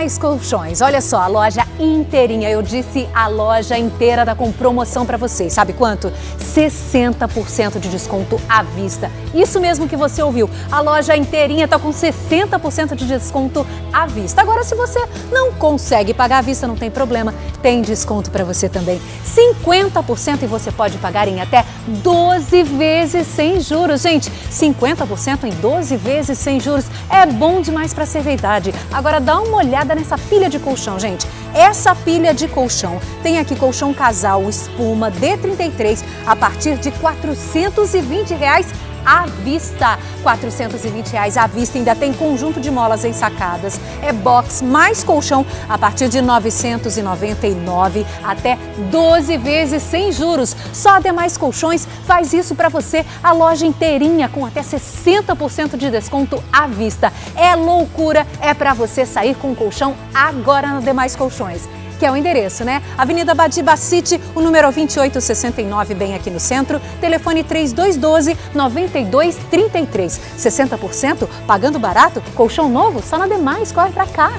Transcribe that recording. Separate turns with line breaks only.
Demais Colchões. Olha só, a loja inteirinha, eu disse a loja inteira tá com promoção para vocês. Sabe quanto? 60% de desconto à vista. Isso mesmo que você ouviu. A loja inteirinha tá com 60% de desconto à vista. Agora, se você não consegue pagar à vista, não tem problema. Tem desconto para você também. 50% e você pode pagar em até 12 vezes sem juros. Gente, 50% em 12 vezes sem juros é bom demais para ser verdade. Agora dá uma olhada nessa pilha de colchão, gente. Essa pilha de colchão tem aqui colchão casal espuma D33 a partir de 420 reais à vista. 420 reais à vista ainda tem conjunto de molas ensacadas. É box mais colchão a partir de 999 até 12 vezes sem juros. Só a Demais Colchões faz isso para você, a loja inteirinha com até 60% de desconto à vista. É loucura, é para você sair com colchão agora na Demais Colchões que é o endereço, né? Avenida Badiba City, o número 2869, bem aqui no centro. Telefone 3212 9233. 60% pagando barato, colchão novo, só na demais, corre pra cá.